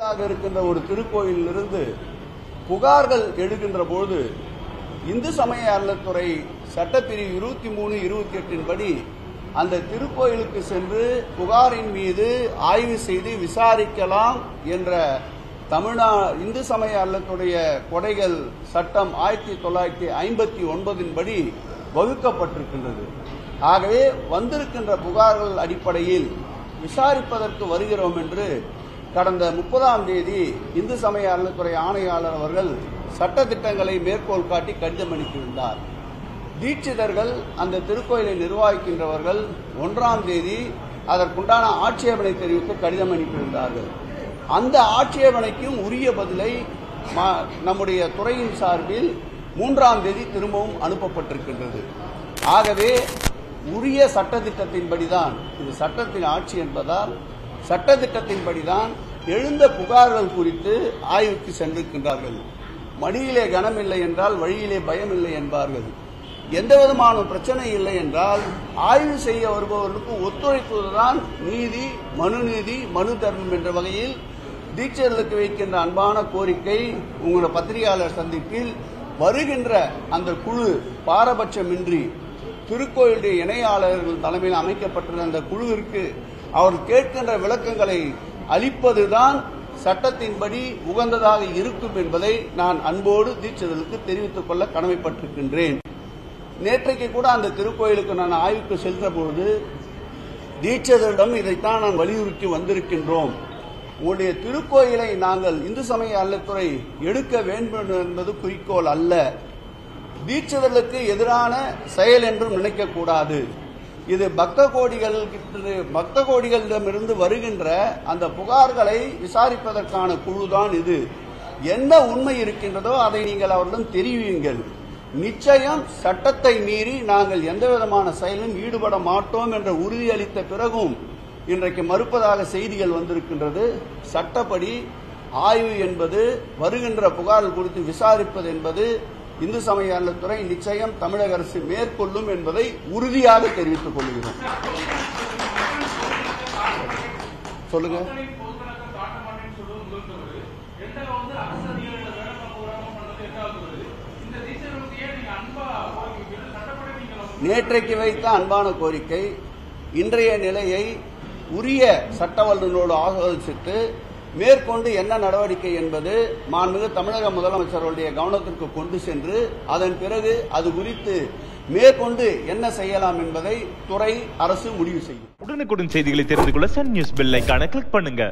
ஆண்டுகளாக இருக்கின்ற ஒரு திருக்கோயிலிருந்து புகார்கள் எழுகின்ற பொழுது இந்து சமய அறநிலத்துறை சட்டப்பிரிவு இருபத்தி மூணு இருபத்தி எட்டின் படி அந்த திருக்கோயிலுக்கு சென்று புகாரின் மீது ஆய்வு செய்து விசாரிக்கலாம் என்ற தமிழ்நா இந்து சமய அறநிலையத்துடைய கொடைகள் சட்டம் ஆயிரத்தி தொள்ளாயிரத்தி ஐம்பத்தி ஒன்பதின் படி வகுக்கப்பட்டிருக்கின்றது. ஆகவே வந்திருக்கின்ற புகார்கள் அடிப்படையில் விசாரிப்பதற்கு வருகிறோம் என்று கடந்த முப்பதாம் தேதி இந்து சமய அறநிலைத்துறை ஆணையாளர் அவர்கள் சட்ட திட்டங்களை மேற்கோள் காட்டி கடிதம் அனுப்பியிருந்தார். தீட்சிதர்கள் அந்த திருக்கோயிலை நிர்வகிக்கின்றவர்கள் ஒன்றாம் தேதி அதற்குண்டான ஆட்சேபனை தெரிவித்து கடிதம் அனுப்பியிருந்தார்கள். அந்த ஆட்சேபனைக்கும் உரிய பதிலை நம்முடைய துறையின் சார்பில் மூன்றாம் தேதி திரும்பவும் அனுப்பப்பட்டிருக்கின்றது. ஆகவே உரிய சட்டத்திட்டத்தின்படிதான் இது சட்டத்தின் ஆட்சி என்பதால் சட்டத்திட்டத்தின்படிதான் எழுந்த புகார்கள் குறித்து ஆய்வுக்கு சென்றிருக்கின்றார்கள். மடியிலே கனமில்லை என்றால் வழியிலே பயம் இல்லை என்பார்கள். எந்த விதமான பிரச்சனை இல்லை என்றால் ஆய்வு செய்ய வருபவர்களுக்கு ஒத்துழைப்பதுதான் நீதி மனுநீதி மனு தர்மம் என்ற வகையில் தீட்சர்களுக்கு வைக்கின்ற அன்பான கோரிக்கை உங்களோட பத்திரிகையாளர் சந்திப்பில் வருகின்ற அந்த குழு பாரபட்சமின்றி திருக்கோயிலுடைய இணையாளர்கள் தலைமையில் அமைக்கப்பட்டுள்ள அந்த குழுவிற்கு அவர் கேட்கின்ற விளக்கங்களை அளிப்பதுதான் சட்டத்தின்படி உகந்ததாக இருக்கும் என்பதை நான் அன்போடு தீட்சிதர்களுக்கு தெரிவித்துக் கொள்ள கடமைப்பட்டிருக்கின்றேன். நேற்றைக்கு கூட அந்த திருக்கோயிலுக்கு நான் ஆய்வுக்கு சென்ற பொழுது தீட்சிதரிடம் இதைத்தான் நான் வலியுறுத்தி வந்திருக்கின்றோம். உங்களுடைய திருக்கோயிலை நாங்கள் இந்து சமய அல்லத்துறை எடுக்க வேண்டும் என்பது குறிக்கோள் அல்ல. தீட்சிதர்களுக்கு எதிரான செயல் என்றும் நினைக்கக்கூடாது. இது பக்த கோடிகள் பக்த கோடிகளிடமிருந்து வருகின்ற அந்த புகார்களை விசாரிப்பதற்கான குழுதான் இது. என்ன உண்மை இருக்கின்றதோ அதை நீங்கள் அவரிடம் தெரிவியுங்கள். நிச்சயம் சட்டத்தை மீறி நாங்கள் எந்த விதமான செயலும் ஈடுபட மாட்டோம் என்ற உறுதியளித்த பிறகும் இன்றைக்கு மறுப்பதாக செய்திகள் வந்திருக்கின்றது. சட்டப்படி ஆய்வு என்பது வருகின்ற புகார்கள் குறித்து விசாரிப்பது என்பது இந்து சமய நிச்சயம் தமிழக அரசு மேற்கொள்ளும் என்பதை உறுதியாக தெரிவித்துக் கொள்கிறோம். சொல்லுங்க. நேற்றைக்கு வைத்த அன்பான கோரிக்கை இன்றைய நிலையை உரிய சட்ட வல்லுநரோடு ஆலோசித்து மேற்கொண்டு என்ன நடவடிக்கை என்பது மாண்புமிகு தமிழக முதலமைச்சருடைய கவனத்திற்கு கொண்டு சென்று அதன் பிறகு அது குறித்து மேற்கொண்டு என்ன செய்யலாம் என்பதை துறை அரசு முடிவு செய்யும். உடனுக்குடன் செய்திகளை தெரிந்து கொள்ள சன் நியூஸ் பெல் ஐகானை கிளிக் பண்ணுங்க.